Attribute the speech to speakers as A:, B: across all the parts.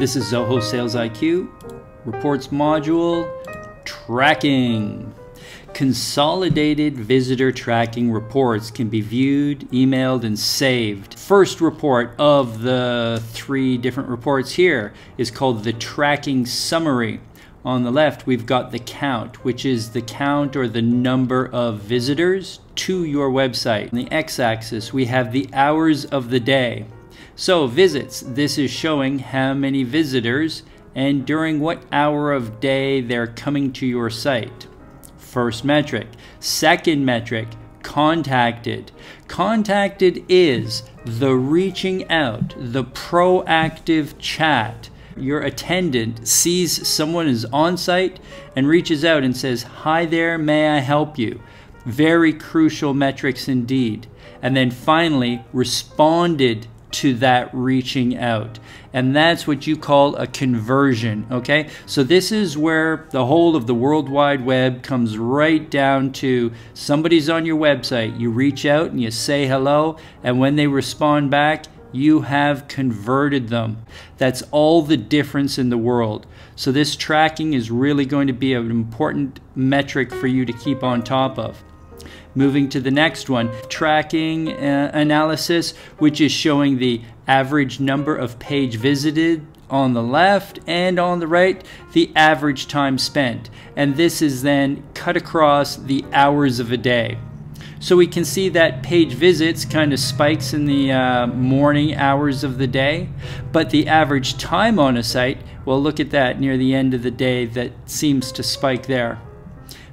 A: This is Zoho SalesIQ, reports module, tracking. Consolidated visitor tracking reports can be viewed, emailed, and saved. First report of the three different reports here is called the tracking summary. On the left, we've got the count, which is the count or the number of visitors to your website. On the x-axis, we have the hours of the day. So visits, this is showing how many visitors and during what hour of day they're coming to your site. First metric. Second metric, contacted. Contacted is the reaching out, the proactive chat your attendant sees someone is on site and reaches out and says, Hi there, may I help you? Very crucial metrics indeed. And then finally, responded to that reaching out. And that's what you call a conversion, okay? So this is where the whole of the World Wide Web comes right down to somebody's on your website, you reach out and you say hello, and when they respond back, you have converted them. That's all the difference in the world. So this tracking is really going to be an important metric for you to keep on top of. Moving to the next one, tracking uh, analysis, which is showing the average number of page visited on the left and on the right, the average time spent. And this is then cut across the hours of a day. So we can see that page visits kind of spikes in the uh, morning hours of the day, but the average time on a site, well, look at that near the end of the day that seems to spike there.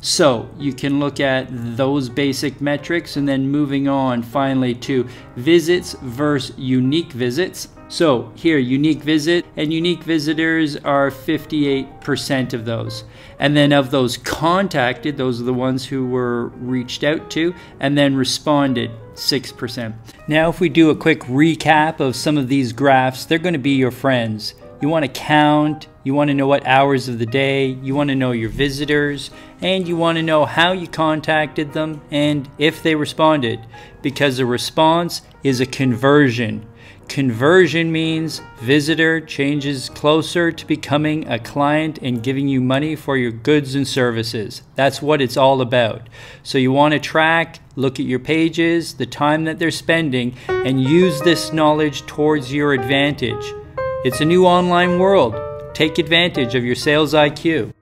A: So you can look at those basic metrics and then moving on finally to visits versus unique visits. So here, unique visit and unique visitors are 58% of those. And then of those contacted, those are the ones who were reached out to and then responded, 6%. Now, if we do a quick recap of some of these graphs, they're going to be your friends. You want to count, you want to know what hours of the day, you want to know your visitors, and you want to know how you contacted them and if they responded. Because a response is a conversion. Conversion means visitor changes closer to becoming a client and giving you money for your goods and services. That's what it's all about. So you want to track, look at your pages, the time that they're spending, and use this knowledge towards your advantage. It's a new online world. Take advantage of your SalesIQ.